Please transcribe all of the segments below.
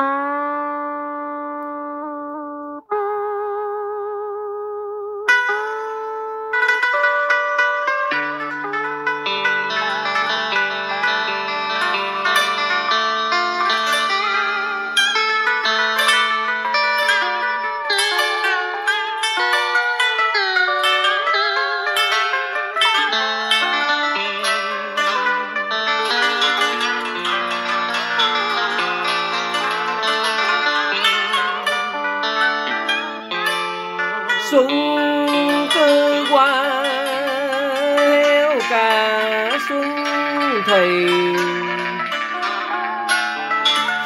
Ah. Thì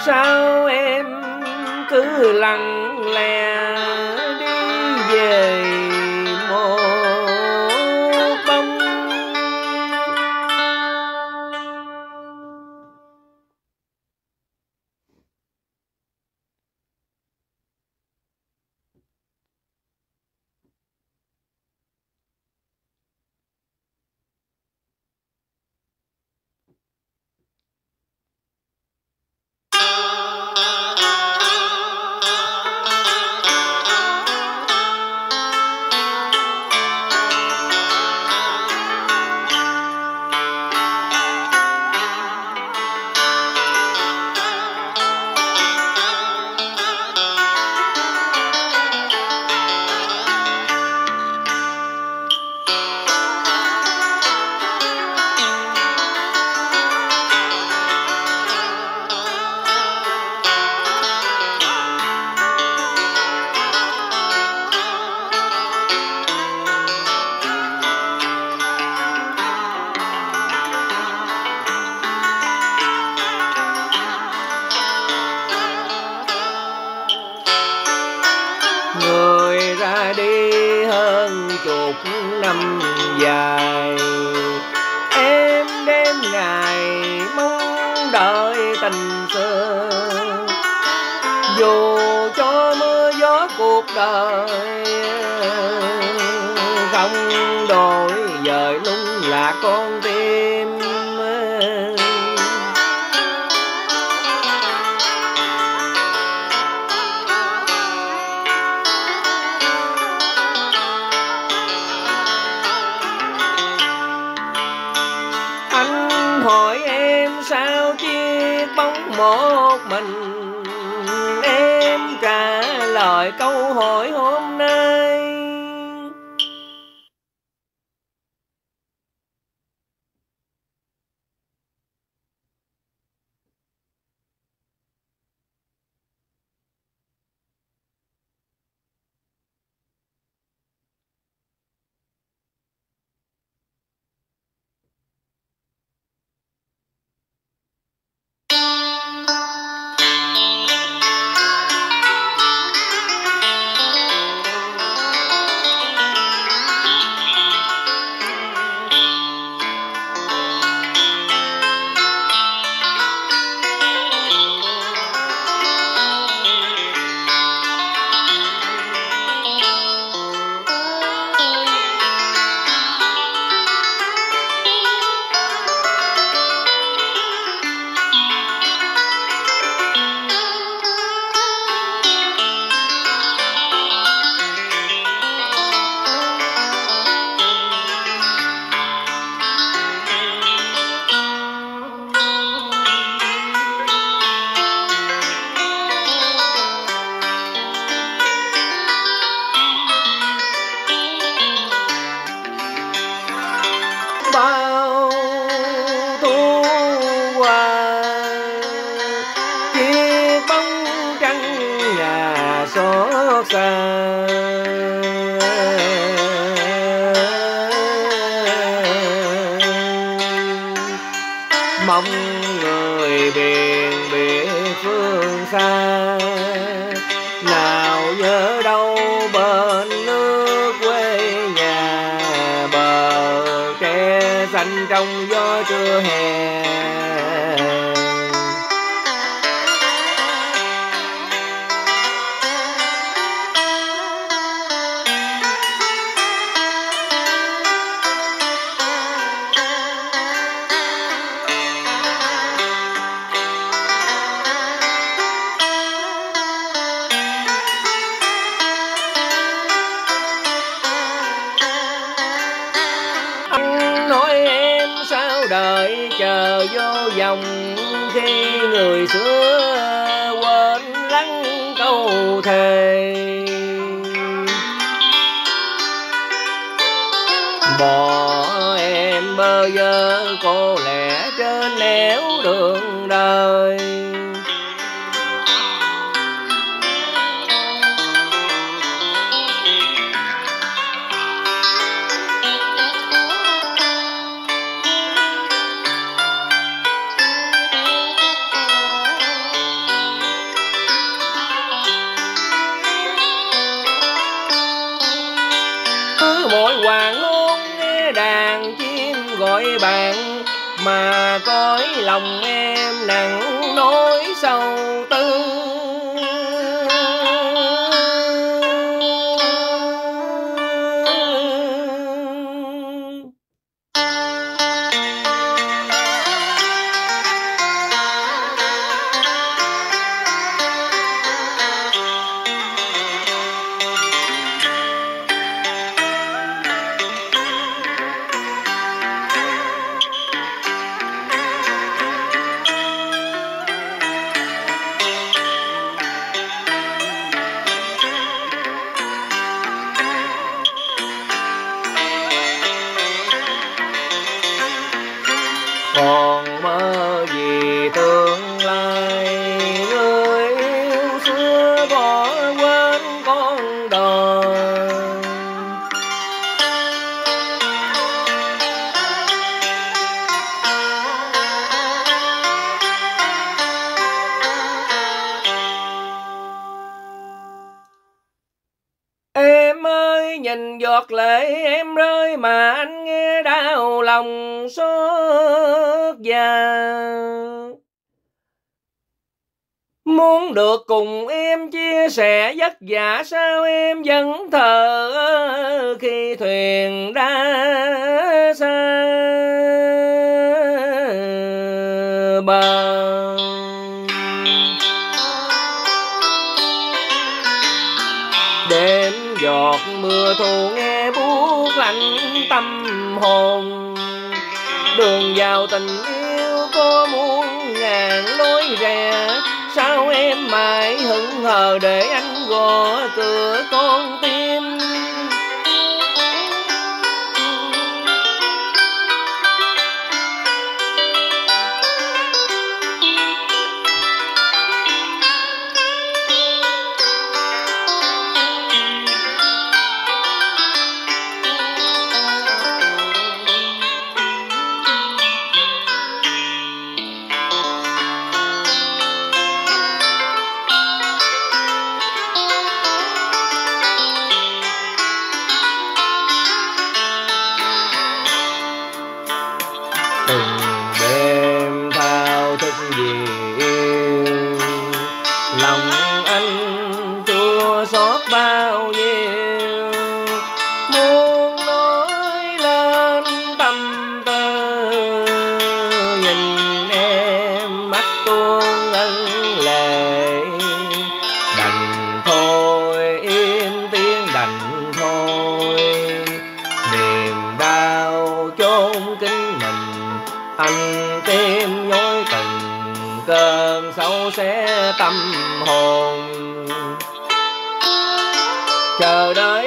sao em cứ lặng lẽ đi về? Năm dài. Em đêm ngày mong đợi tình xưa dù cho mưa gió cuộc đời, không đổi dời lung là con một mình. Em trả lời câu hỏi xa mong người biển biệt phương xa, nào nhớ đâu bên nước quê nhà bờ tre xanh trong gió trưa hè. Vô vòng khi người xưa quên lắng câu thề. Bỏ em bơ vơ, cô lẻ trên nẻo đường đời. Mà cõi lòng em nặng nỗi sâu giọt lệ em rơi mà anh nghe đau lòng xót già Muốn được cùng em chia sẻ vất vả, sao em vẫn thờ khi thuyền đã xa? Bờ. Đêm giọt mưa thu nghe lạnh tâm hồn. Đường vào tình yêu có muôn ngàn lối rẽ sao em mãi hững hờ để anh gõ cửa con tim? Lòng anh chua xót bao nhiêu. Muốn nói lên tâm tư, nhìn em mắt tuôn chờ đợi